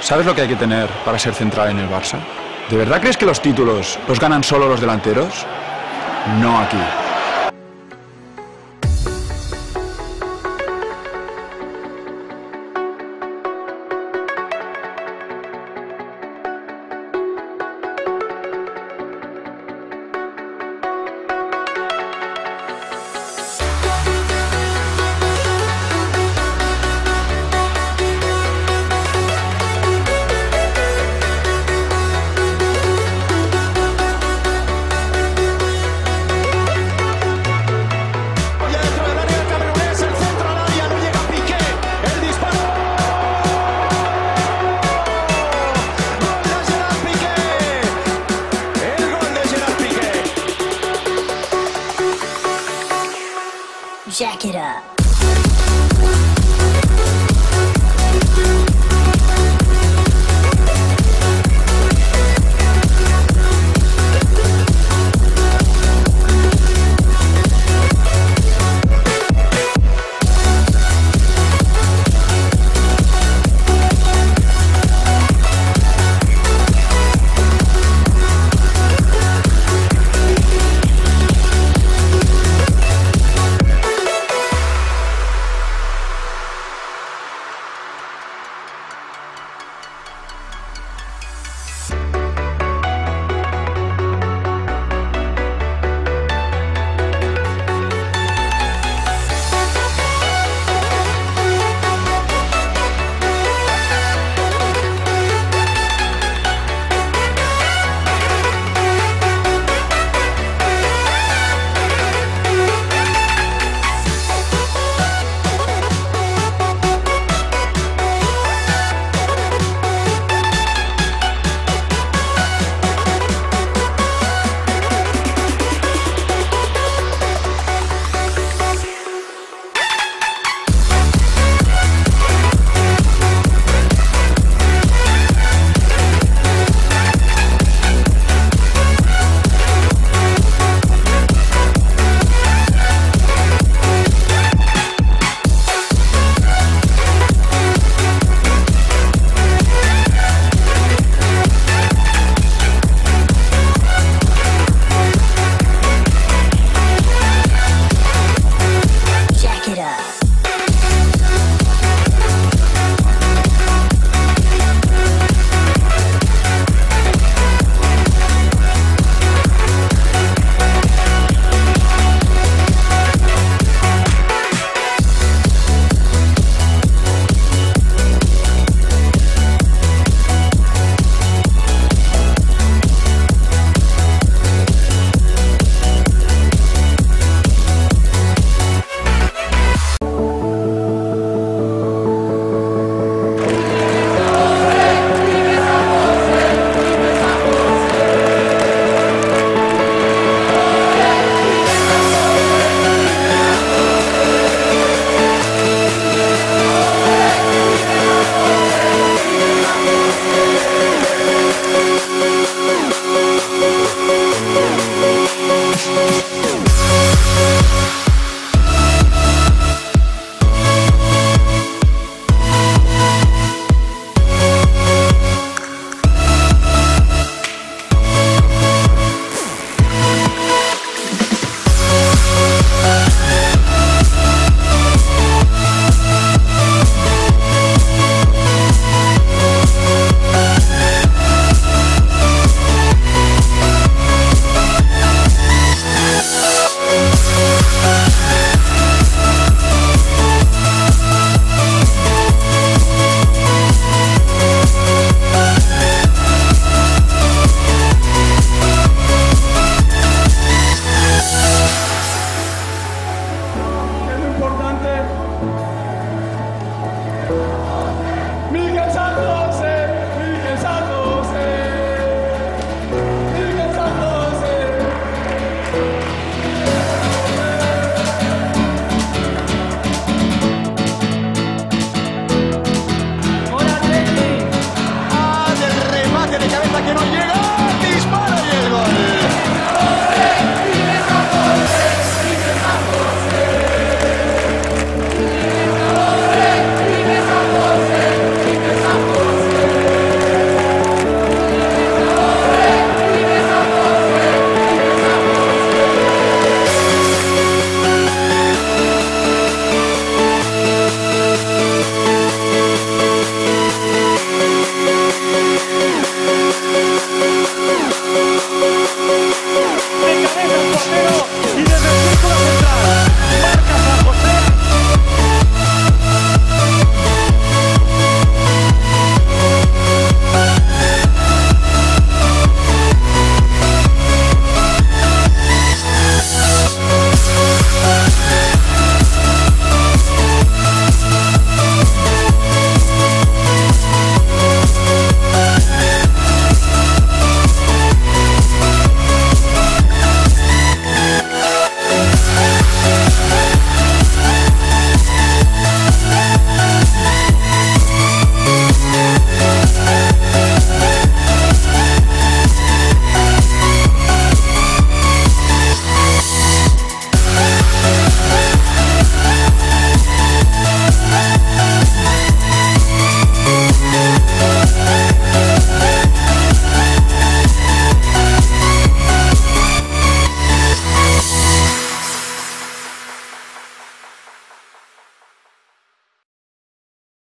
¿Sabes lo que hay que tener para ser central en el Barça? ¿De verdad crees que los títulos los ganan solo los delanteros? No aquí. Jack it up.